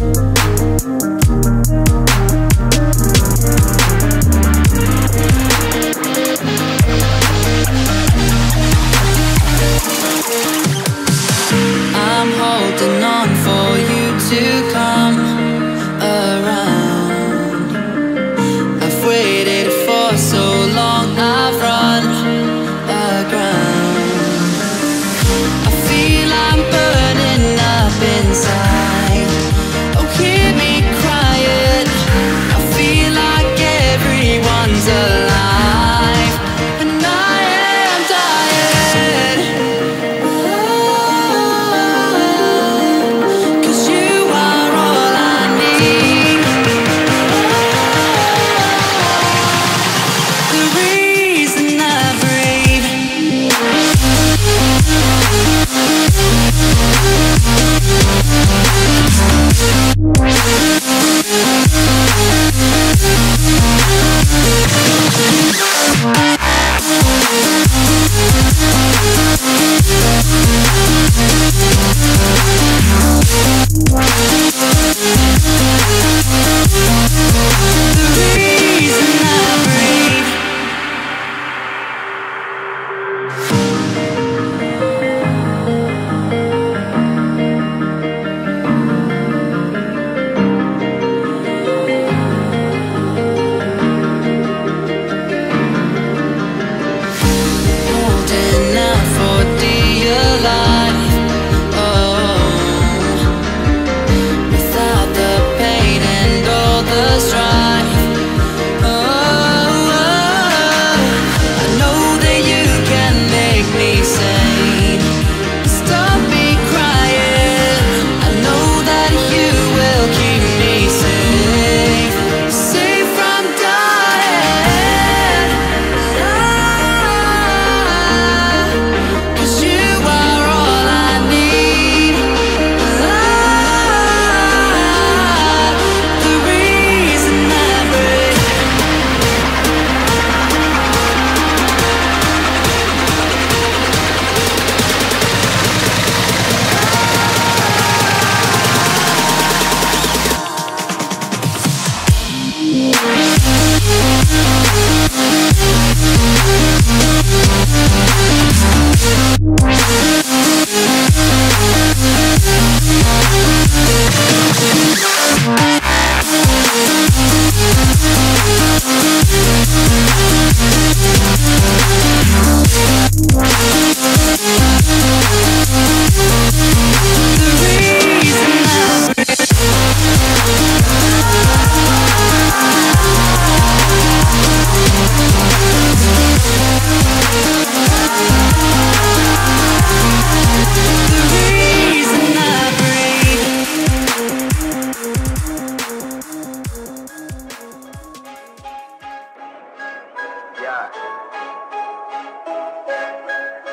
I'm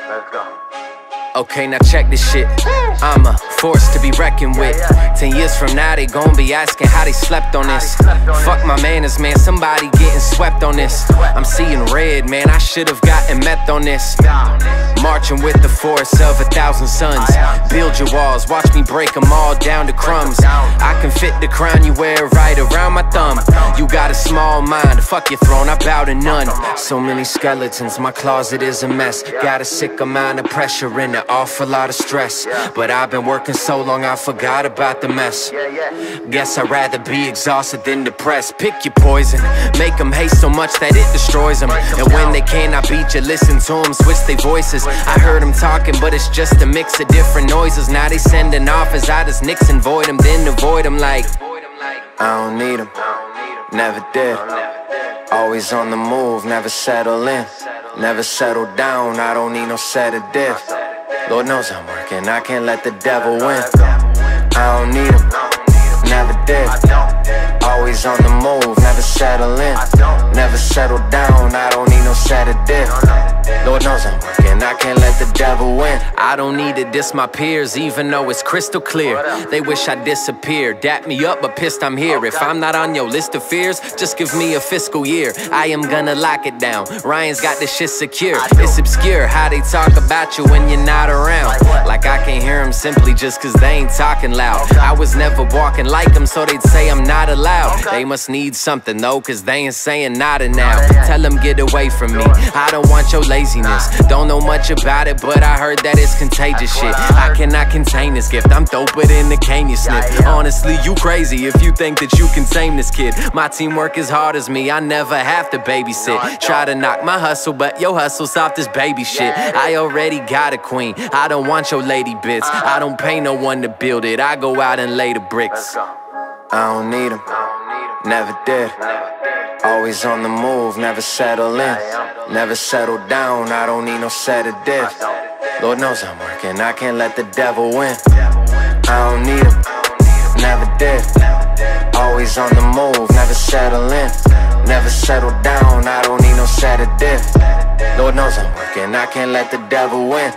Let's go. Okay, now check this shit. I'm a force to be reckoned with. Ten years from now, they gon' be asking how they slept on this. Fuck my manners, man. Somebody getting swept on this. I'm seeing red, man. I should've gotten meth on this. Marching with the force of a thousand suns. Build your walls, watch me break them all down to crumbs. I can fit the crown you wear right around my thumb. You got a small mind, fuck your throne, I bow to none. So many skeletons, my closet is a mess. Got a sick amount of pressure and an awful lot of stress. But I've been working so long, I forgot about the mess. Guess I'd rather be exhausted than depressed. Pick your poison, make them hate so much that it destroys them. And when they cannot beat you, listen to them, switch their voices. I heard them talking, but it's just a mix of different noises. Now they sending offers, I just nix and void them, then avoid them like. I don't need them, never did. Always on the move, never settle in. Never settle down, I don't need no sedative. Lord knows I'm working, I can't let the devil win. I don't need him, never did. Always on the move, never settle in. Never settle down, I don't need no sedative. Lord knows I'm working, I can't let the devil win. I don't need to diss my peers, even though it's crystal clear. They wish I disappeared. Dap me up, but pissed I'm here. If I'm not on your list of fears, just give me a fiscal year. I am gonna lock it down. Ryan's got this shit secure. It's obscure how they talk about you when you're not around. Like I can't hear them simply just cause they ain't talking loud. I was never walking like them, so they'd say I'm not allowed. They must need something though, cause they ain't saying nada now. Tell them get away from me. I don't want your laziness. Don't know much about it, but I heard that it's contagious shit. I cannot contain this gift. I'm doper than the cane you. Honestly, you crazy if you think that you can tame this kid. My team work as hard as me. I never have to babysit. Try to knock my hustle, but your hustle soft as baby shit. I already got a queen. I don't want your lady bits. I don't pay no one to build it. I go out and lay the bricks. I don't need them. Never did. Always on the move, never settle in. Never settle down, I don't need no sedative. Lord knows I'm working, I can't let the devil win. I don't need him, never did. Always on the move, never settle in. Never settle down, I don't need no sedative. Lord knows I'm working, I can't let the devil win.